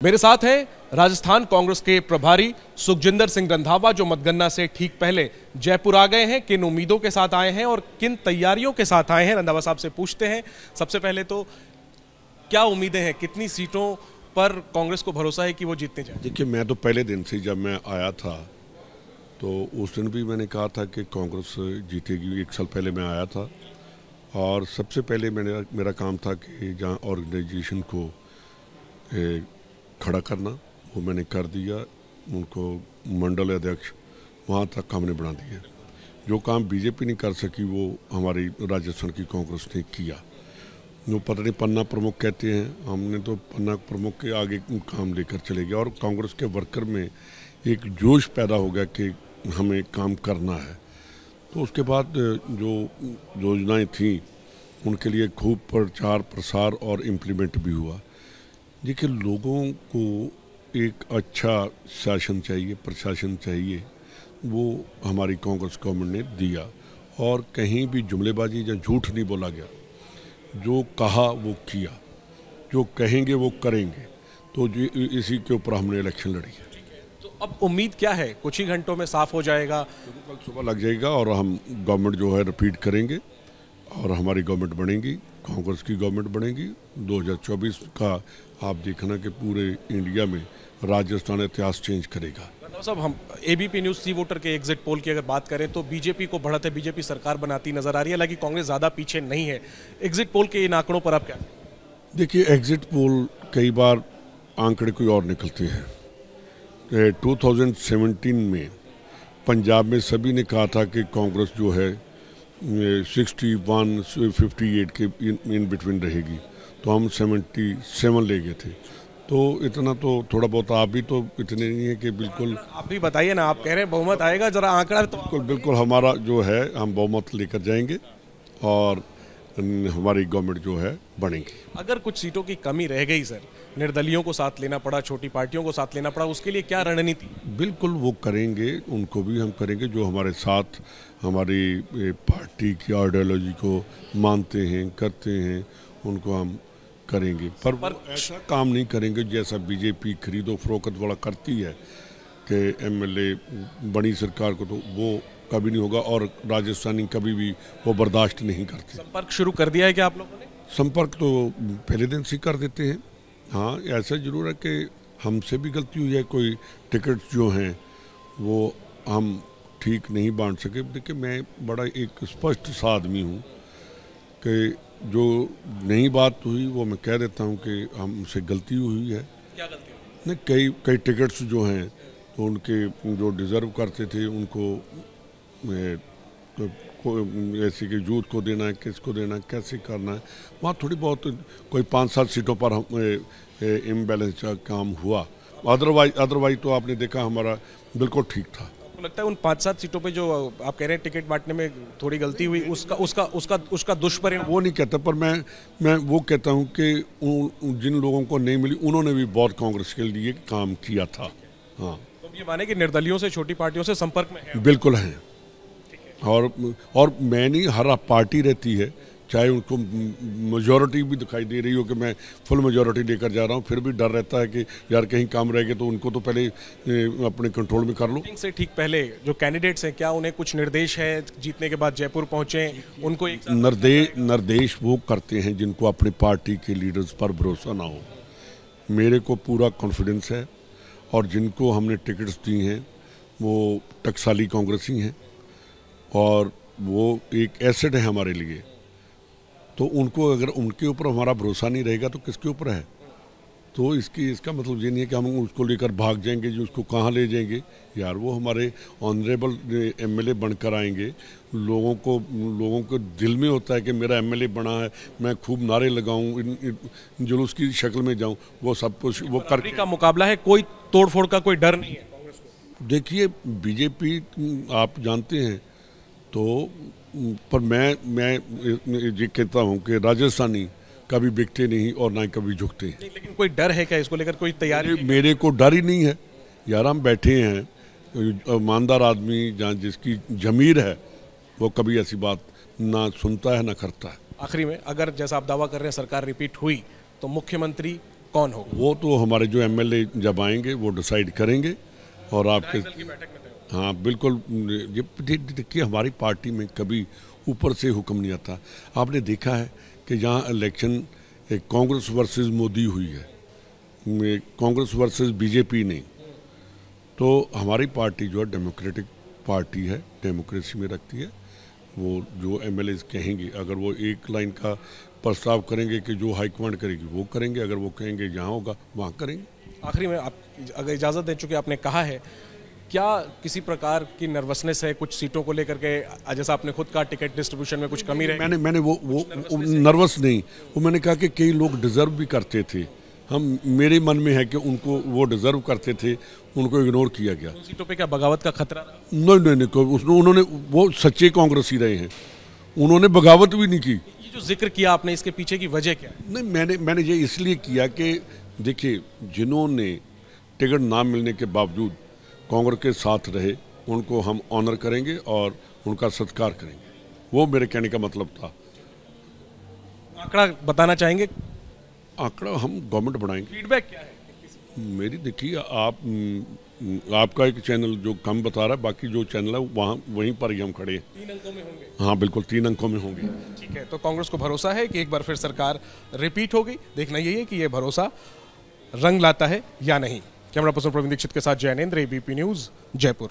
मेरे साथ हैं राजस्थान कांग्रेस के प्रभारी सुखजिंदर सिंह रंधावा, जो मतगणना से ठीक पहले जयपुर आ गए हैं। किन उम्मीदों के साथ आए हैं और किन तैयारियों के साथ आए हैं, रंधावा साहब से पूछते हैं। सबसे पहले तो क्या उम्मीदें हैं? कितनी सीटों पर कांग्रेस को भरोसा है कि वो जीतने जाए? देखिए, मैं तो पहले दिन से जब मैं आया था तो उस दिन भी मैंने कहा था कि कांग्रेस जीतेगी। एक साल पहले मैं आया था और सबसे पहले मैंने, मेरा काम था कि जहाँ ऑर्गेनाइजेशन को खड़ा करना, वो मैंने कर दिया, उनको मंडल अध्यक्ष वहाँ तक हमने बना दिया। जो काम बीजेपी नहीं कर सकी, वो हमारी राजस्थान की कांग्रेस ने किया। जो पता नहीं पन्ना प्रमुख कहते हैं, हमने तो पन्ना प्रमुख के आगे काम लेकर चले गए, और कांग्रेस के वर्कर में एक जोश पैदा हो गया कि हमें काम करना है। तो उसके बाद जो योजनाएँ थी, उनके लिए खूब प्रचार प्रसार और इम्प्लीमेंट भी हुआ। देखिए लोगों को एक अच्छा शासन चाहिए प्रशासन चाहिए वो हमारी कांग्रेस गवर्नमेंट ने दिया। और कहीं भी जुमलेबाजी या झूठ नहीं बोला गया। जो कहा वो किया। जो कहेंगे वो करेंगे। तो इसी के ऊपर हमने इलेक्शन लड़ी है। तो अब उम्मीद क्या है? कुछ ही घंटों में साफ़ हो जाएगा। तो कल सुबह लग जाएगा और हम गवर्नमेंट जो है रिपीट करेंगे और हमारी गवर्नमेंट बनेगी। कांग्रेस की गवर्नमेंट बनेगी। 2024 का आप देखना कि पूरे इंडिया में राजस्थान इतिहास चेंज करेगा। साहब हम एबीपी न्यूज़ सी वोटर के एग्जिट पोल की अगर बात करें तो बीजेपी को बढ़त है। बीजेपी सरकार बनाती नज़र आ रही है हालाँकि कांग्रेस ज़्यादा पीछे नहीं है। एग्जिट पोल के इन आंकड़ों पर आप क्या देखिए एग्जिट पोल कई बार आंकड़े कोई और निकलते हैं। 2017 में पंजाब में सभी ने कहा था कि कांग्रेस जो है सिक्सटी वन फिफ्टी एट के इन बिटवीन रहेगी। तो हम सेवेंटी सेवन ले गए थे। तो इतना तो थोड़ा बहुत आप भी तो इतने नहीं है कि बिल्कुल आप भी बताइए ना आप कह रहे हैं बहुमत आएगा जरा आंकड़ा तो बिल्कुल बिल्कुल हमारा जो है हम बहुमत लेकर जाएँगे। और हमारी गवर्नमेंट जो है बनेगी। अगर कुछ सीटों की कमी रह गई सर निर्दलियों को साथ लेना पड़ा छोटी पार्टियों को साथ लेना पड़ा उसके लिए क्या रणनीति? बिल्कुल वो करेंगे उनको भी हम करेंगे जो हमारे साथ हमारी पार्टी की आइडियोलॉजी को मानते हैं करते हैं उनको हम करेंगे। पर, पर ऐसा काम नहीं करेंगे जैसा बीजेपी खरीदो फरोख्त वाला करती है कि एमएलए बड़ी सरकार को तो वो कभी नहीं होगा और राजस्थानी कभी भी वो बर्दाश्त नहीं करते। संपर्क शुरू कर दिया है क्या आप लोगों ने? संपर्क तो पहले दिन से कर देते हैं। हाँ ऐसा ज़रूर है कि हमसे भी गलती हुई है कोई टिकट जो हैं वो हम ठीक नहीं बांट सके। देखिए मैं बड़ा एक स्पष्ट सा आदमी हूँ कि जो नई बात हुई वो मैं कह देता हूँ कि हमसे गलती हुई है। क्या गलती नहीं कई कई टिकट्स जो हैं तो उनके जो डिज़र्व करते थे उनको ऐसे कि यूथ को देना है किसको देना है कैसे करना है। वहाँ थोड़ी बहुत कोई पाँच सात सीटों पर हम इम्बेलेंस का काम हुआ। अदरवाइज़ अदरवाइज़ तो आपने देखा हमारा बिल्कुल ठीक था। आपको लगता है उन पाँच सात सीटों पे जो आप कह रहे हैं टिकट बांटने में थोड़ी गलती हुई उसका उसका उसका उसका दुष्परिणाम? वो नहीं कहता पर मैं मैं वो कहता हूँ कि जिन लोगों को नहीं मिली उन्होंने भी बहुत कांग्रेस के लिए काम किया था। हाँ। तो ये माने कि निर्दलियों से छोटी पार्टियों से संपर्क में है? बिल्कुल है। और और मैं नहीं हर पार्टी रहती है चाहे उनको मेजोरिटी भी दिखाई दे रही हो कि मैं फुल मेजोरिटी लेकर जा रहा हूँ फिर भी डर रहता है कि यार कहीं काम रह गए तो उनको तो पहले अपने कंट्रोल में कर लो। से ठीक पहले जो कैंडिडेट्स हैं क्या उन्हें कुछ निर्देश है जीतने के बाद जयपुर पहुँचे? उनको एक निर्देश निर्देश वो करते हैं जिनको अपनी पार्टी के लीडर्स पर भरोसा ना हो। मेरे को पूरा कॉन्फिडेंस है और जिनको हमने टिकट्स दी हैं वो टकसाली कांग्रेसी हैं। और वो एक एसेट है हमारे लिए। तो उनको अगर उनके ऊपर हमारा भरोसा नहीं रहेगा तो किसके ऊपर है? तो इसकी इसका मतलब ये नहीं है कि हम उसको लेकर भाग जाएँगे जो उसको कहाँ ले जाएँगे। यार वो हमारे ऑनरेबल एमएलए बनकर आएँगे। लोगों को लोगों को दिल में होता है कि मेरा एमएलए बना है मैं खूब नारे लगाऊँ जुलूस की शक्ल में जाऊँ वो सब कुछ वो कर का मुकाबला है कोई तोड़फोड़ का कोई डर नहीं है। देखिए बीजेपी आप जानते हैं तो पर मैं मैं ये कहता हूँ कि राजस्थानी कभी बिकते नहीं और ना कभी झुकते। हैं लेकिन कोई डर है क्या इसको लेकर? कोई तैयारी मेरे को डर ही नहीं है। यार हम बैठे हैं ईमानदार आदमी जहाँ जिसकी जमीर है वो कभी ऐसी बात ना सुनता है ना करता है। आखिरी में अगर जैसा आप दावा कर रहे हैं सरकार रिपीट हुई तो मुख्यमंत्री कौन होगा? वो तो हमारे जो एमएलए जब आएँगे वो डिसाइड करेंगे और आपके हाँ बिल्कुल, ये देखिए, हमारी पार्टी में कभी ऊपर से हुक्म नहीं आता। आपने देखा है कि जहाँ इलेक्शन कांग्रेस वर्सेस मोदी हुई है। कांग्रेस वर्सेस बीजेपी नहीं। तो हमारी पार्टी जो है डेमोक्रेटिक पार्टी है डेमोक्रेसी में रखती है। वो जो एम कहेंगे, अगर वो एक लाइन का प्रस्ताव करेंगे कि जो हाईकमांड करेगी, वो करेंगे। अगर वो कहेंगे जहाँ होगा, वहाँ करेंगे। आखिरी में आप, अगर इजाज़त दे चुके आपने कहा है क्या किसी प्रकार की नर्वसनेस है? कुछ सीटों को लेकर के जैसा आपने खुद कहा टिकट डिस्ट्रीब्यूशन में कुछ कमी रही? मैंने मैंने वो वो नर्वस नहीं वो मैंने कहा कि कई लोग डिजर्व भी करते थे। हम मेरे मन में है कि उनको वो डिजर्व करते थे उनको इग्नोर किया गया। सीटों पे क्या बगावत का खतरा नहीं नहीं नहीं उसने उन्होंने वो सच्चे कांग्रेस ही रहे हैं। उन्होंने बगावत भी नहीं की। ये जो ज़िक्र किया आपने इसके पीछे की वजह क्या है? नहीं मैंने मैंने ये इसलिए किया कि देखिए जिन्होंने टिकट ना मिलने के बावजूद कांग्रेस के साथ रहे उनको हम ऑनर करेंगे और उनका सत्कार करेंगे। वो मेरे कहने का मतलब था। आंकड़ा बताना चाहेंगे? आंकड़ा हम गवर्नमेंट बनाएँगे। फीडबैक क्या है? मेरी देखिए आप आपका एक चैनल जो कम बता रहा है बाकी जो चैनल है वहाँ वहीं पर ही हम खड़े हैं। तीन अंकों में होंगे। हाँ बिल्कुल तीन अंकों में होंगे। ठीक है तो कांग्रेस को भरोसा है कि एक बार फिर सरकार रिपीट होगी। देखना यही है कि ये भरोसा रंग लाता है या नहीं। कैमरा पर्सन प्रवीण दीक्षित के साथ जैनेन्द्र एबीपी न्यूज़ जयपुर।